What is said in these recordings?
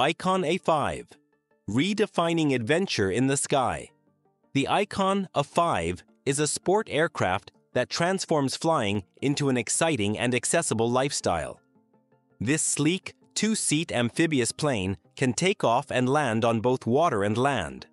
Icon A5, redefining adventure in the sky. The Icon A5 is a sport aircraft that transforms flying into an exciting and accessible lifestyle. This sleek, two-seat amphibious plane can take off and land on both water and land,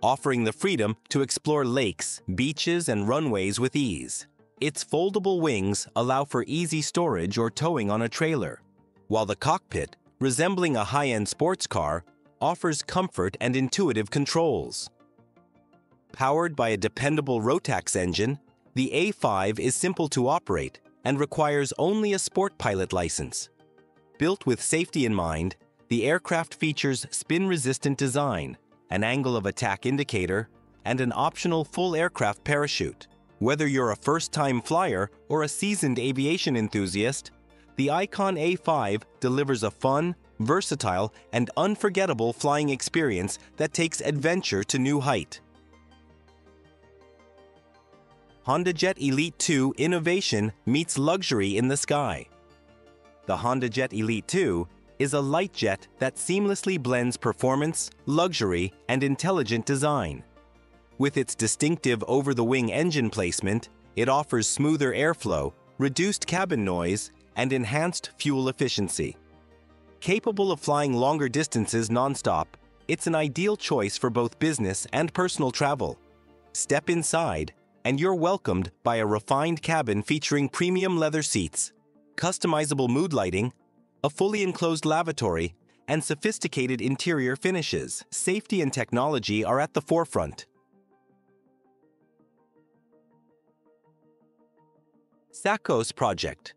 offering the freedom to explore lakes, beaches, and runways with ease. Its foldable wings allow for easy storage or towing on a trailer, while the cockpit, resembling a high-end sports car, offers comfort and intuitive controls. Powered by a dependable Rotax engine, the A5 is simple to operate and requires only a sport pilot license. Built with safety in mind, the aircraft features spin-resistant design, an angle of attack indicator, and an optional full aircraft parachute. Whether you're a first-time flyer or a seasoned aviation enthusiast, the Icon A5 delivers a fun, versatile, and unforgettable flying experience that takes adventure to new height. HondaJet Elite 2 innovation meets luxury in the sky. The HondaJet Elite 2 is a light jet that seamlessly blends performance, luxury, and intelligent design. With its distinctive over-the-wing engine placement, it offers smoother airflow, reduced cabin noise, and enhanced fuel efficiency. Capable of flying longer distances nonstop, it's an ideal choice for both business and personal travel. Step inside, and you're welcomed by a refined cabin featuring premium leather seats, customizable mood lighting, a fully enclosed lavatory, and sophisticated interior finishes. Safety and technology are at the forefront. SACOS Project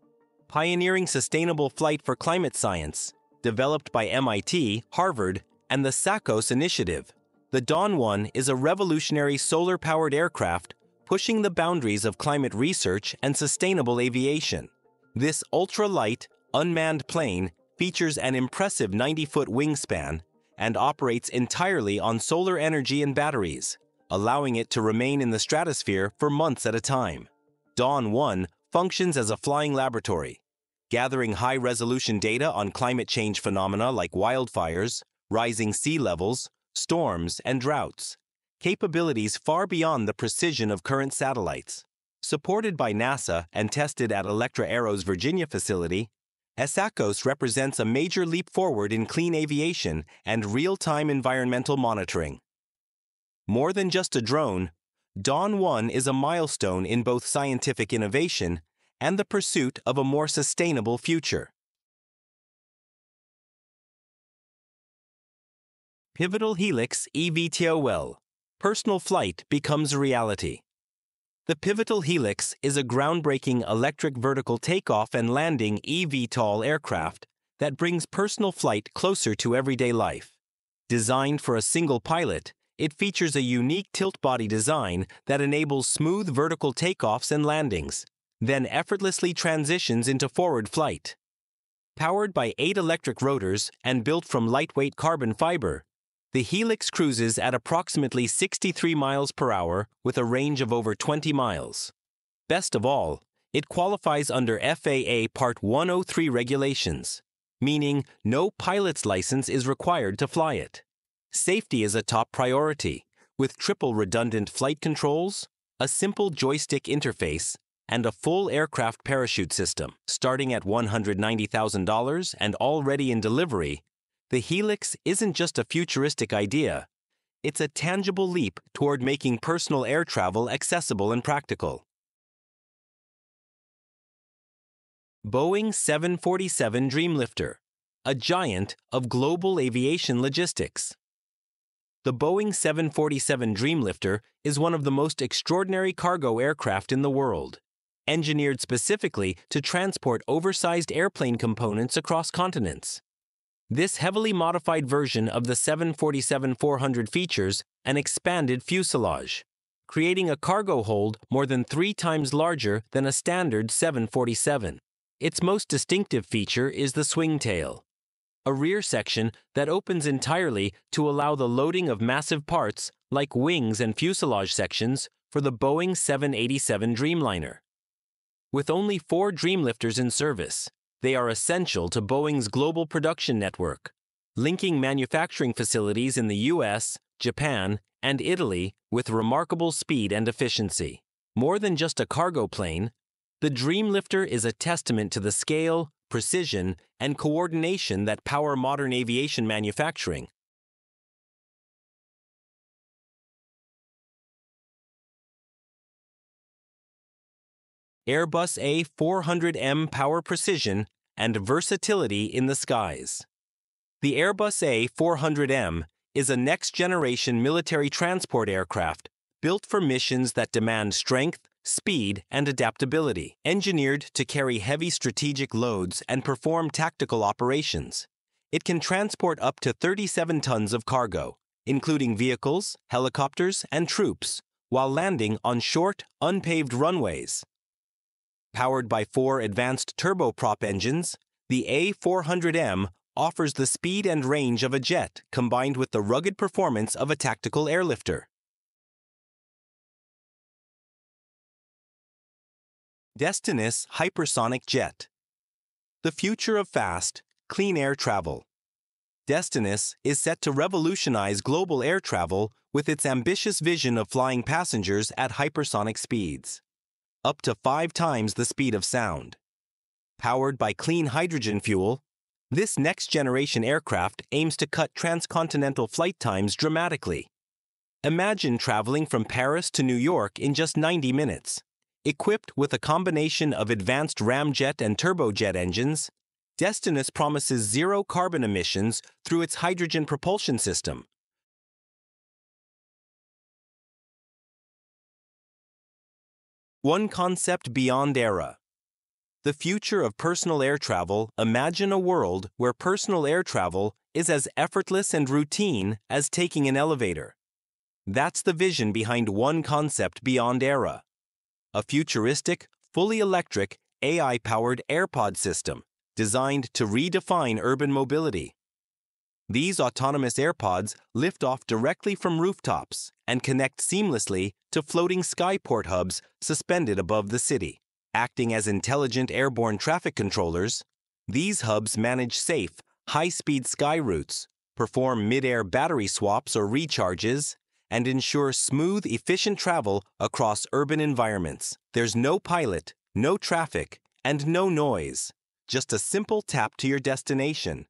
Pioneering Sustainable Flight for Climate Science, developed by MIT, Harvard, and the SACOS Initiative. The Dawn 1 is a revolutionary solar-powered aircraft pushing the boundaries of climate research and sustainable aviation. This ultra-light, unmanned plane features an impressive 90-foot wingspan and operates entirely on solar energy and batteries, allowing it to remain in the stratosphere for months at a time. Dawn 1 functions as a flying laboratory, gathering high-resolution data on climate change phenomena like wildfires, rising sea levels, storms, and droughts, capabilities far beyond the precision of current satellites. Supported by NASA and tested at Electra Aero's Virginia facility, ESACOS represents a major leap forward in clean aviation and real-time environmental monitoring. More than just a drone, Dawn 1 is a milestone in both scientific innovation and the pursuit of a more sustainable future. Pivotal Helix eVTOL Personal flight becomes reality. The Pivotal Helix is a groundbreaking electric vertical takeoff and landing eVTOL aircraft that brings personal flight closer to everyday life. Designed for a single pilot, it features a unique tilt body design that enables smooth vertical takeoffs and landings, then effortlessly transitions into forward flight. Powered by eight electric rotors and built from lightweight carbon fiber, the Helix cruises at approximately 63 miles per hour with a range of over 20 miles. Best of all, it qualifies under FAA Part 103 regulations, meaning no pilot's license is required to fly it. Safety is a top priority, with triple redundant flight controls, a simple joystick interface, and a full aircraft parachute system. Starting at $190,000 and already in delivery, the Helix isn't just a futuristic idea, it's a tangible leap toward making personal air travel accessible and practical. Boeing 747 Dreamlifter, a giant of global aviation logistics. The Boeing 747 Dreamlifter is one of the most extraordinary cargo aircraft in the world, engineered specifically to transport oversized airplane components across continents. This heavily modified version of the 747-400 features an expanded fuselage, creating a cargo hold more than three times larger than a standard 747. Its most distinctive feature is the swing tail, a rear section that opens entirely to allow the loading of massive parts like wings and fuselage sections for the Boeing 787 Dreamliner. With only four Dreamlifters in service, they are essential to Boeing's global production network, linking manufacturing facilities in the US, Japan, and Italy with remarkable speed and efficiency. More than just a cargo plane, the Dreamlifter is a testament to the scale, precision, and coordination that power modern aviation manufacturing. Airbus A400M power precision and versatility in the skies. The Airbus A400M is a next generation military transport aircraft built for missions that demand strength, speed, and adaptability, engineered to carry heavy strategic loads and perform tactical operations. It can transport up to 37 tons of cargo, including vehicles, helicopters, and troops, while landing on short, unpaved runways. Powered by four advanced turboprop engines, the A400M offers the speed and range of a jet combined with the rugged performance of a tactical airlifter. Destinus Hypersonic Jet The future of fast, clean air travel. Destinus is set to revolutionize global air travel with its ambitious vision of flying passengers at hypersonic speeds up to five times the speed of sound. Powered by clean hydrogen fuel, this next generation aircraft aims to cut transcontinental flight times dramatically. Imagine traveling from Paris to New York in just 90 minutes. Equipped with a combination of advanced ramjet and turbojet engines, Destinus promises zero carbon emissions through its hydrogen propulsion system, One concept beyond era. The future of personal air travel imagine a world where personal air travel is as effortless and routine as taking an elevator. That's the vision behind one concept beyond era. A futuristic, fully electric, AI powered AirPod system designed to redefine urban mobility. These autonomous AirPods lift off directly from rooftops and connect seamlessly to floating skyport hubs suspended above the city. Acting as intelligent airborne traffic controllers, these hubs manage safe, high-speed sky routes, perform mid-air battery swaps or recharges, and ensure smooth, efficient travel across urban environments. There's no pilot, no traffic, and no noise. Just a simple tap to your destination